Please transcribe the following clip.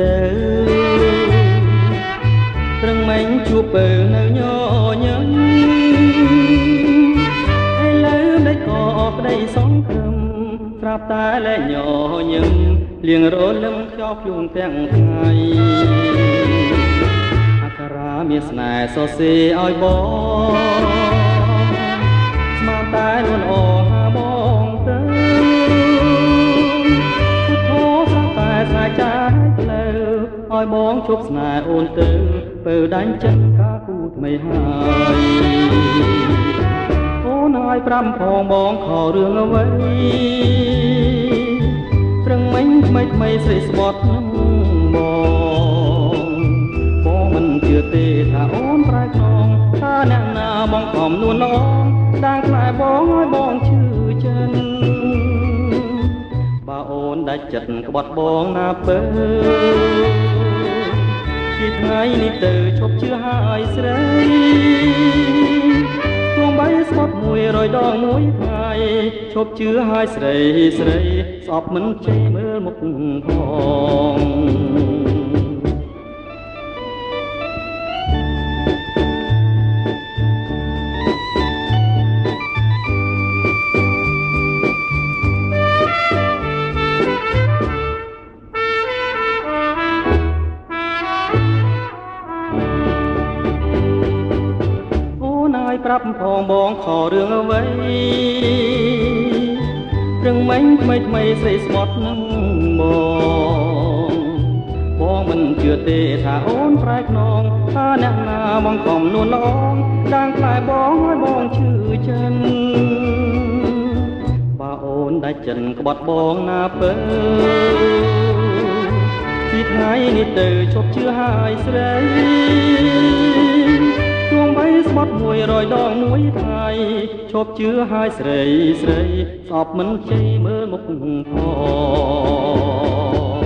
ទៅត្រឹងមិញជួបពើនៅញញឹមឥឡូវមិនក៏ក្តីសង្ឃឹមស្រាប់តែលែងញញឹមលៀងរលឹមខ្យល់ភ្លួងទាំងថ្ងៃអក្សរាមានស្នេហ៍សរសេរឲ្យបង ឲ្យបងជប់ស្នេហ៍អូនទៅពើដាញ់ចិត្តការគូថ្មីហើយអូនឲ្យប្រាំផងបងខរឿងអ្វីត្រឹងមិញថ្មីថ្មីស្រីស្បត់នឹងបងបងមិនជឿទេថាអូនប្រែខ្នងថាអ្នកណាបងខំនួនល្អដាងខ្លែបងឲ្យបងឈឺចិនបើអូនដាច់ចិត្តក្បត់បងណាពើ ពីថ្ងៃនេះទៅឈប់ជឿហើយស្រីគំបីស្បត់100ដងមួយថ្ងៃឈប់ជឿហើយស្រីស្រីស្អប់មិនចេះមើលមុខផង ប្រាប់ផងបងខរឿងអ្វីរឿងមិញថ្មីថ្មីស្រីស្បត់នឹងបងបងមិនជឿទេថាអូនប្រែខ្នងថាអ្នកណាបងកំនួនល្អដាងខ្លែបងឲ្យបងឈឺចិនបើអូនដាច់ចិនក្បត់បងណាពើពីថ្ងៃនេះទៅឈប់ជឿហើយស្រីស្បត់100ដង មួយថ្ងៃឈប់ជឿហើយស្រីស្រីស្អប់មិនជ័យមើលមុខផង